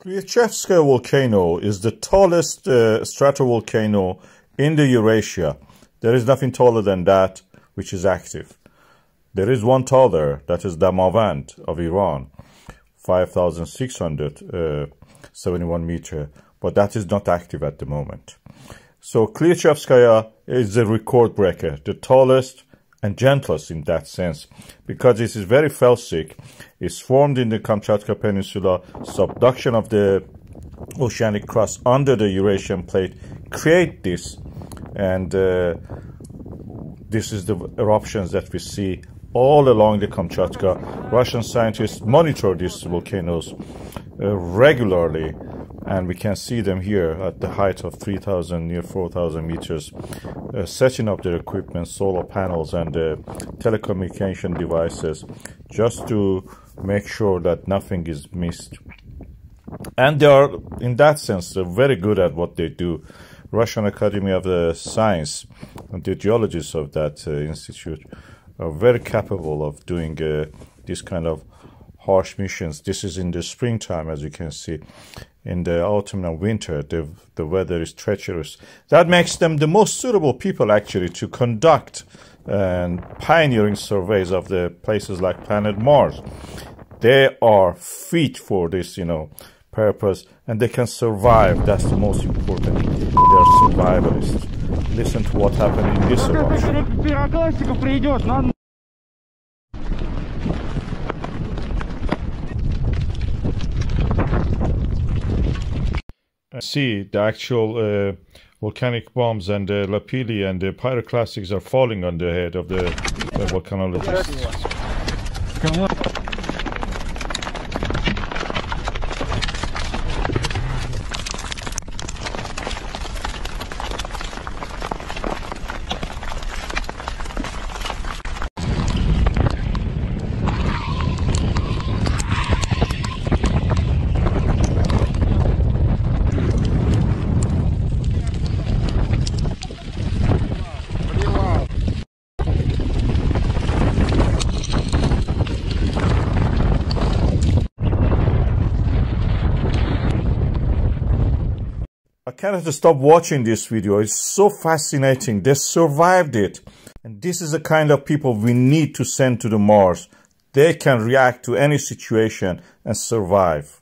Klyuchevskaya volcano is the tallest uh, stratovolcano in the Eurasia. There is nothing taller than that which is active. There is one taller, that is Damavand of Iran, 5,671 uh, meter, but that is not active at the moment. So Klyuchevskaya is the record breaker, the tallest and gentlest in that sense because this is very felsic. It's formed in the Kamchatka Peninsula, subduction of the oceanic crust under the Eurasian plate create this and uh, this is the eruptions that we see all along the Kamchatka. Russian scientists monitor these volcanoes uh, regularly and we can see them here at the height of 3,000, near 4,000 meters, uh, setting up their equipment, solar panels, and uh, telecommunication devices just to make sure that nothing is missed. And they are, in that sense, very good at what they do. Russian Academy of the Science and the geologists of that uh, institute are very capable of doing uh, this kind of harsh missions. This is in the springtime, as you can see in the autumn and winter, the, the weather is treacherous. That makes them the most suitable people actually to conduct and pioneering surveys of the places like planet Mars. They are fit for this, you know, purpose and they can survive. That's the most important. They are survivalists. Listen to what happened in this eruption. See the actual uh, volcanic bombs and the lapilli and the pyroclastics are falling on the head of the uh, volcanologists. I cannot stop watching this video. It's so fascinating. They survived it. And this is the kind of people we need to send to the Mars. They can react to any situation and survive.